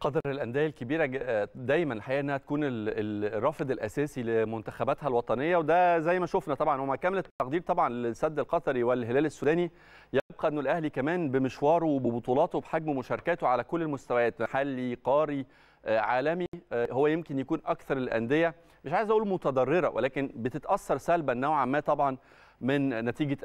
قدر الأندية الكبيرة دايما الحقيقة إنها تكون الرافد الأساسي لمنتخباتها الوطنية وده زي ما شفنا طبعا ومع كامل التقدير طبعا للسد القطري والهلال السوداني يبقى إنه الأهلي كمان بمشواره وببطولاته وبحجم مشاركاته على كل المستويات محلي قاري عالمي هو يمكن يكون أكثر الأندية مش عايز أقول متضررة ولكن بتتأثر سلبا نوعا ما طبعا من نتيجة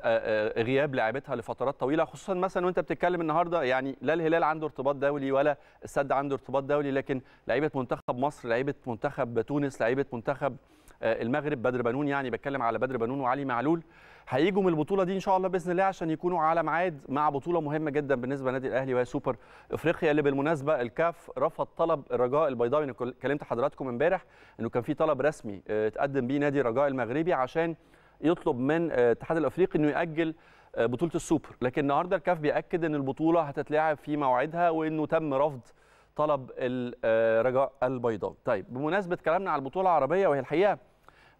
غياب لاعبتها لفترات طويلة خصوصا مثلا وأنت بتتكلم النهارده يعني لا الهلال عنده ارتباط دولي ولا السد عنده ارتباط دولي لكن لعيبة منتخب مصر لعيبة منتخب تونس لعيبة منتخب المغرب بدر بنون يعني بتكلم على بدر بنون وعلي معلول هيجوا من البطولة دي إن شاء الله بإذن الله عشان يكونوا على ميعاد مع بطولة مهمة جدا بالنسبة للنادي الأهلي وهي سوبر إفريقيا اللي بالمناسبة الكاف رفض طلب الرجاء البيضاوي أنا كلمت حضراتكم امبارح إنه كان في طلب رسمي اتقدم بيه نادي الرجاء المغربي عشان يطلب من الاتحاد الأفريقي إنه يأجل بطولة السوبر. لكن النهارده الكاف بيأكد إن البطولة هتتلعب في موعدها وإنه تم رفض طلب الرجاء البيضاوي. طيب بمناسبة كلامنا على البطولة العربية وهي الحقيقة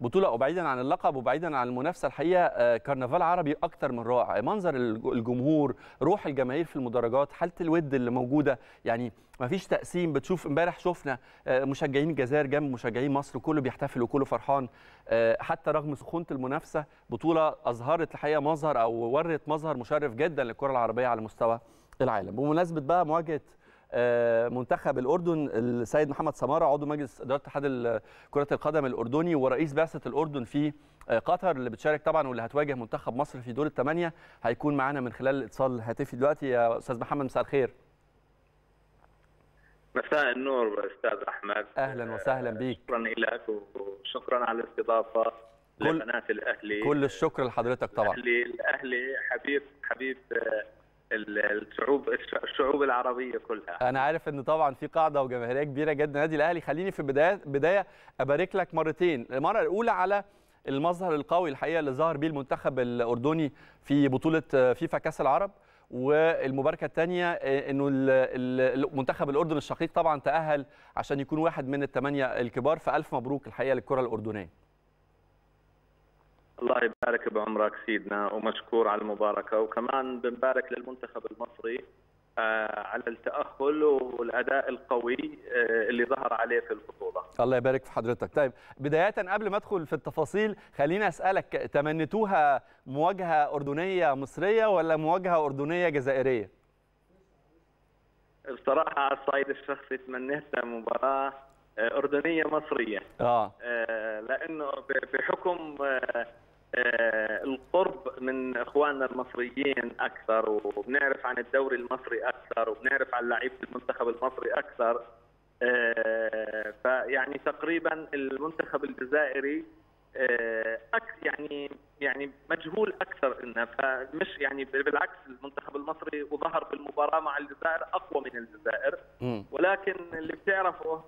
بطوله وبعيدا عن اللقب وبعيدا عن المنافسه الحقيقة كرنفال عربي أكتر من رائع. منظر الجمهور روح الجماهير في المدرجات حاله الود اللي موجوده. يعني ما فيش تقسيم. بتشوف امبارح شفنا مشجعين الجزائر جنب مشجعين مصر كله بيحتفل وكله فرحان. حتى رغم سخونة المنافسة بطولة أظهرت الحقيقة مظهر أو ورت مظهر مشرف جدا للكرة العربية على مستوى العالم. بمناسبة بقى مواجهة منتخب الأردن السيد محمد سمارة عضو مجلس إدارة اتحاد كرة القدم الأردني ورئيس بعثة الأردن في قطر اللي بتشارك طبعا واللي هتواجه منتخب مصر في دور الثمانيه هيكون معانا من خلال الاتصال الهاتفي دلوقتي. يا أستاذ محمد مساء الخير. مساء النور أستاذ أحمد. أهلا وسهلا بيك. شكرا لك وشكرا على الاستضافة كل لقناة الأهلي. كل الشكر لحضرتك طبعا. الأهلي الأهلي حبيب حبيب الشعوب الشعوب العربية كلها. أنا عارف إن طبعا في قاعدة وجماهيرية كبيرة جدا. النادي الأهلي خليني في البدايه بداية أبارك لك مرتين. المرة الأولى على المظهر القوي الحقيقة اللي ظهر بيه المنتخب الأردني في بطولة فيفا كأس العرب. والمباركة الثانية إنه المنتخب الاردن الشقيق طبعا تأهل عشان يكون واحد من الثمانية الكبار. فألف مبروك الحقيقة للكرة الأردنية. الله يبارك بعمرك سيدنا ومشكور على المباركة وكمان بنبارك للمنتخب المصري على التأهل والأداء القوي اللي ظهر عليه في البطولة. الله يبارك في حضرتك. طيب بداية قبل ما أدخل في التفاصيل خليني أسألك تمنيتوها مواجهة أردنية مصرية ولا مواجهة أردنية جزائرية؟ بصراحة على الصعيد الشخصي تمنيتها مباراة أردنية مصرية. آه لأنه بحكم القرب من إخواننا المصريين أكثر وبنعرف عن الدوري المصري أكثر وبنعرف عن لعيبة المنتخب المصري أكثر. فيعني تقريبا المنتخب الجزائري يعني يعني مجهول أكثر إنه فمش يعني بالعكس المنتخب المصري وظهر بالمباراة مع الجزائر أقوى من الجزائر. ولكن اللي بتعرفه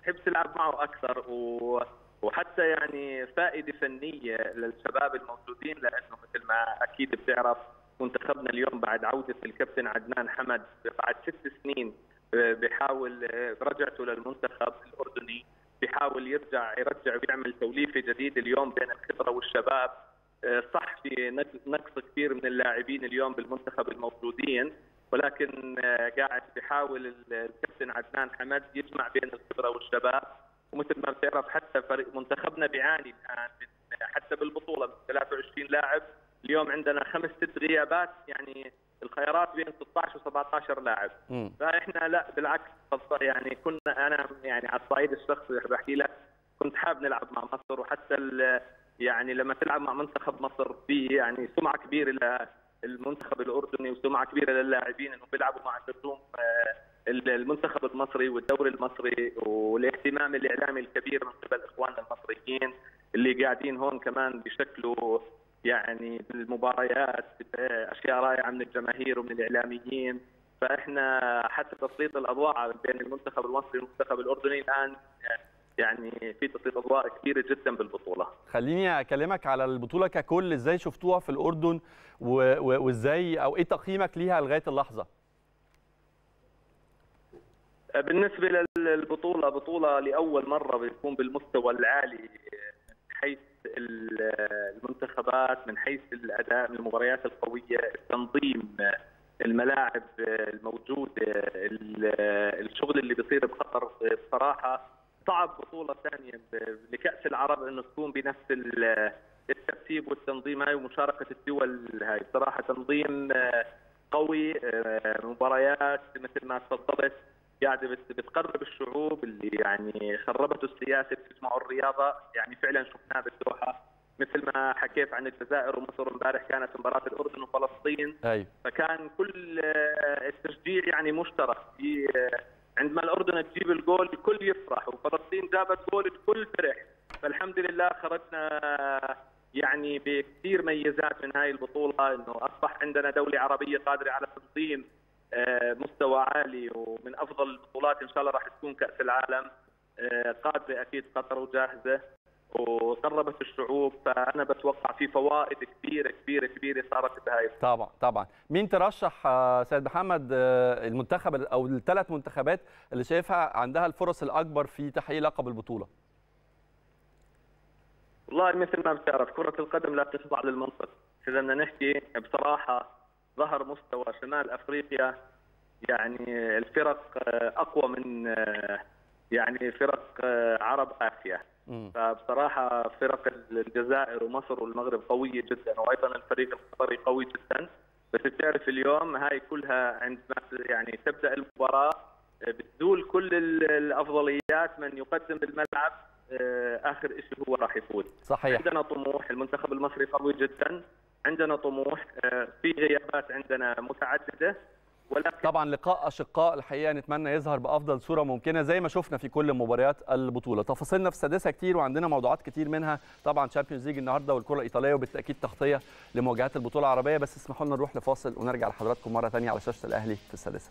بتحب تلعب معه أكثر و وحتى يعني فائدة فنية للشباب الموجودين لأنه مثل ما أكيد بتعرف منتخبنا اليوم بعد عودة الكابتن عدنان حمد بعد ست سنين بيحاول رجعته للمنتخب الأردني بيحاول يرجع يرجع ويعمل توليفة جديدة اليوم بين الخبرة والشباب. صح في نقص كثير من اللاعبين اليوم بالمنتخب الموجودين ولكن قاعد بيحاول الكابتن عدنان حمد يجمع بين الخبرة والشباب. ومثل ما بتعرف حتى فريق منتخبنا بيعاني الآن حتى بالبطولة من 23 لاعب اليوم عندنا خمس ست غيابات يعني الخيارات بين 16 و17 لاعب م. فإحنا لا بالعكس يعني كنا أنا يعني على الصعيد الشخصي بحكي لك كنت حابب نلعب مع مصر وحتى يعني لما تلعب مع منتخب مصر في يعني سمعة كبيرة للمنتخب الأردني وسمعة كبيرة للاعبين انه بيلعبوا مع النجوم المنتخب المصري والدوري المصري والاهتمام الإعلامي الكبير من قبل إخواننا المصريين اللي قاعدين هون كمان بيشكلوا يعني بالمباريات اشياء رائعة من الجماهير ومن الإعلاميين فإحنا حتى تسليط الأضواء بين المنتخب المصري والمنتخب الأردني الآن يعني في تسليط أضواء كبيرة جدا بالبطولة. خليني أكلمك على البطولة ككل إزاي شفتوها في الأردن وإزاي أو إيه تقييمك ليها لغاية اللحظة؟ بالنسبة للبطولة بطولة لأول مرة بيكون بالمستوى العالي من حيث المنتخبات من حيث الأداء من المباريات القوية التنظيم الملاعب الموجوده الشغل اللي بيصير بقطر بصراحة. صعب بطولة ثانية لكأس العرب إنه تكون بنفس الترتيب والتنظيم هاي ومشاركة الدول هاي. بصراحة تنظيم قوي مباريات مثل ما تفضلت. قاعدة بتقرب الشعوب اللي يعني خربته السياسة بتجمعوا الرياضة. يعني فعلا شفناها بالدوحة. مثل ما حكيت عن الجزائر ومصر امبارح كانت مباراة الأردن وفلسطين. أيوة. فكان كل التشجيع يعني مشترك. في عندما الأردن تجيب الجول الكل يفرح. وفلسطين جابت جول الكل فرح. فالحمد لله خرجنا يعني بكثير ميزات من هاي البطولة. إنه أصبح عندنا دولة عربية قادرة على تنظيم مستوى عالي ومن أفضل البطولات إن شاء الله راح تكون كأس العالم. قادره أكيد قطر وجاهزة وقربت الشعوب فأنا بتوقع في فوائد كبيرة كبيرة كبيرة صارت بهاي طبعا طبعا. مين ترشح سيد محمد المنتخب أو الثلاث منتخبات اللي شايفها عندها الفرص الأكبر في تحقيق لقب البطولة؟ والله مثل ما بتعرف كرة القدم لا تخضع للمنطق إذا بدنا نحكي بصراحة ظهر مستوى شمال أفريقيا. يعني الفرق أقوى من يعني فرق عرب آسيا. فبصراحة فرق الجزائر ومصر والمغرب قوية جدا وأيضا الفريق القطري قوي جدا. بس بتعرف اليوم هاي كلها عندما يعني تبدأ المباراة بتزول كل الأفضليات من يقدم بالملعب آخر شيء هو راح يفوز. صحيح. عندنا طموح المنتخب المصري قوي جدا. عندنا طموح في غيابات عندنا متعددة ولكن طبعا لقاء أشقاء الحقيقة نتمنى يظهر بأفضل صورة ممكنة زي ما شفنا في كل مباريات البطولة. تفاصيلنا في السادسة كتير وعندنا موضوعات كتير منها طبعا Champions League النهارده والكرة الإيطالية وبالتأكيد تغطية لمواجهات البطولة العربية. بس اسمحوا لنا نروح لفاصل ونرجع لحضراتكم مرة ثانية على شاشة الأهلي في السادسة.